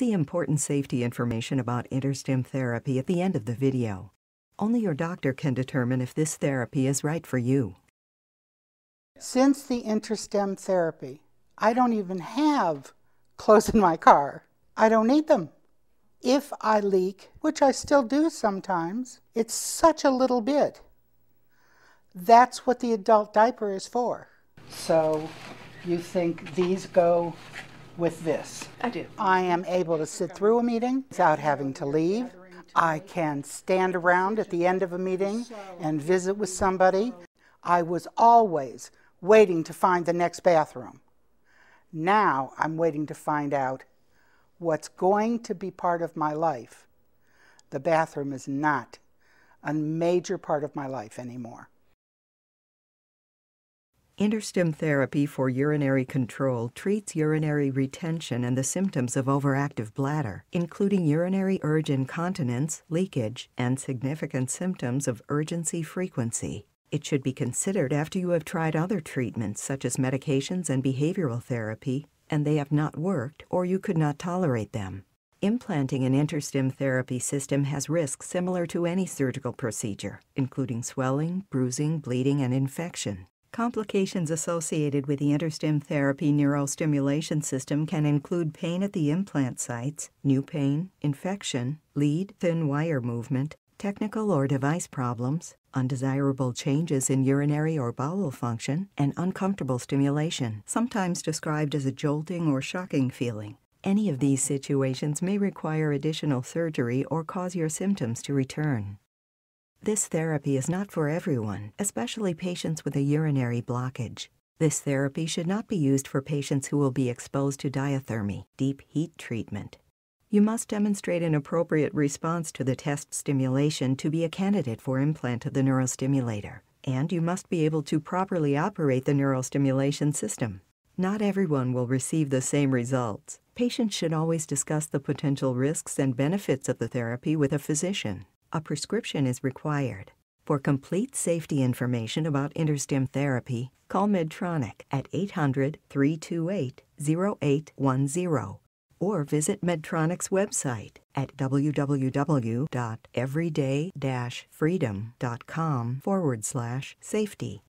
see important safety information about InterStim therapy at the end of the video. Only your doctor can determine if this therapy is right for you. Since the InterStim therapy, I don't even have clothes in my car. I don't need them. If I leak, which I still do sometimes, it's such a little bit. That's what the adult diaper is for. So you think these go with this? I do. I am able to sit through a meeting without having to leave. I can stand around at the end of a meeting and visit with somebody. I was always waiting to find the next bathroom. Now I'm waiting to find out what's going to be part of my life. The bathroom is not a major part of my life anymore. InterStim therapy for urinary control treats urinary retention and the symptoms of overactive bladder, including urinary urge incontinence, leakage, and significant symptoms of urgency frequency. It should be considered after you have tried other treatments such as medications and behavioral therapy, and they have not worked or you could not tolerate them. Implanting an InterStim therapy system has risks similar to any surgical procedure, including swelling, bruising, bleeding, and infection. Complications associated with the InterStim therapy neurostimulation system can include pain at the implant sites, new pain, infection, lead, thin wire movement, technical or device problems, undesirable changes in urinary or bowel function, and uncomfortable stimulation, sometimes described as a jolting or shocking feeling. Any of these situations may require additional surgery or cause your symptoms to return. This therapy is not for everyone, especially patients with a urinary blockage. This therapy should not be used for patients who will be exposed to diathermy, deep heat treatment. You must demonstrate an appropriate response to the test stimulation to be a candidate for implant of the neurostimulator, and you must be able to properly operate the neurostimulation system. Not everyone will receive the same results. Patients should always discuss the potential risks and benefits of the therapy with a physician a prescription is required. For complete safety information about InterStim therapy, call Medtronic at 800 328 0810 or visit Medtronic's website at www.everyday freedom.com forward slash safety.